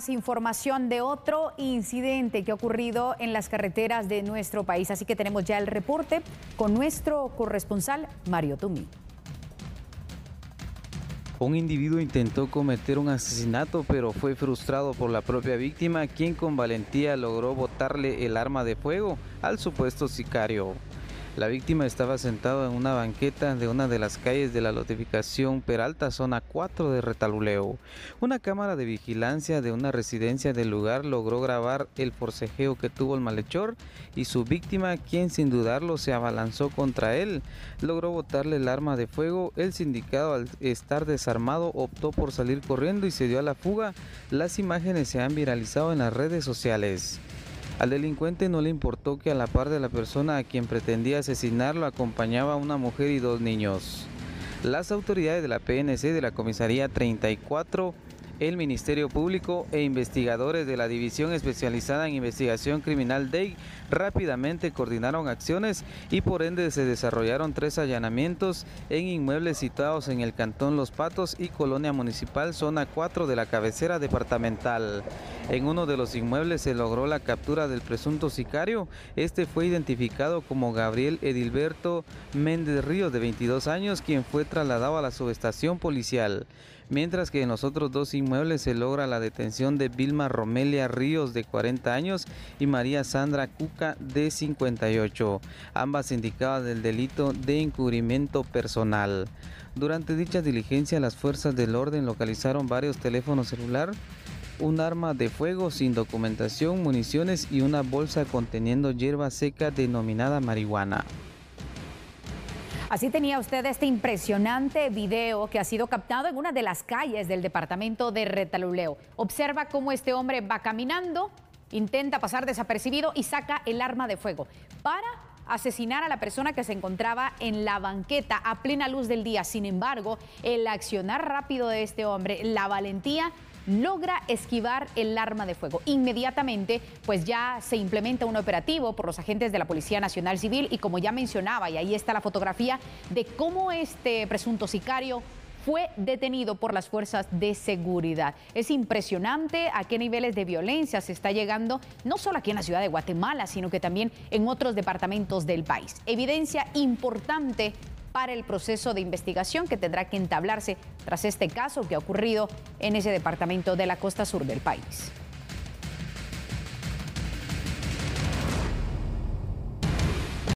más información de otro incidente que ha ocurrido en las carreteras de nuestro país. Así que tenemos ya el reporte con nuestro corresponsal Mario Tumi. Un individuo intentó cometer un asesinato, pero fue frustrado por la propia víctima, quien con valentía logró botarle el arma de fuego al supuesto sicario. La víctima estaba sentada en una banqueta de una de las calles de la notificación Peralta, zona 4 de Retaluleo. Una cámara de vigilancia de una residencia del lugar logró grabar el forcejeo que tuvo el malhechor y su víctima, quien sin dudarlo se abalanzó contra él, logró botarle el arma de fuego. El sindicado, al estar desarmado, optó por salir corriendo y se dio a la fuga. Las imágenes se han viralizado en las redes sociales. Al delincuente no le importó que a la par de la persona a quien pretendía asesinarlo acompañaba una mujer y dos niños. Las autoridades de la PNC de la Comisaría 34 el Ministerio Público e investigadores de la División Especializada en Investigación Criminal DEI rápidamente coordinaron acciones y por ende se desarrollaron tres allanamientos en inmuebles situados en el Cantón Los Patos y Colonia Municipal, zona 4 de la cabecera departamental. En uno de los inmuebles se logró la captura del presunto sicario. Este fue identificado como Gabriel Edilberto Méndez Ríos, de 22 años, quien fue trasladado a la subestación policial mientras que en los otros dos inmuebles se logra la detención de Vilma Romelia Ríos de 40 años y María Sandra Cuca de 58, ambas indicadas del delito de encubrimiento personal. Durante dicha diligencia las fuerzas del orden localizaron varios teléfonos celular, un arma de fuego sin documentación, municiones y una bolsa conteniendo hierba seca denominada marihuana. Así tenía usted este impresionante video que ha sido captado en una de las calles del departamento de Retaluleo. Observa cómo este hombre va caminando, intenta pasar desapercibido y saca el arma de fuego para asesinar a la persona que se encontraba en la banqueta a plena luz del día. Sin embargo, el accionar rápido de este hombre, la valentía logra esquivar el arma de fuego. Inmediatamente, pues ya se implementa un operativo por los agentes de la Policía Nacional Civil y como ya mencionaba, y ahí está la fotografía de cómo este presunto sicario fue detenido por las fuerzas de seguridad. Es impresionante a qué niveles de violencia se está llegando, no solo aquí en la ciudad de Guatemala, sino que también en otros departamentos del país. Evidencia importante para el proceso de investigación que tendrá que entablarse tras este caso que ha ocurrido en ese departamento de la costa sur del país.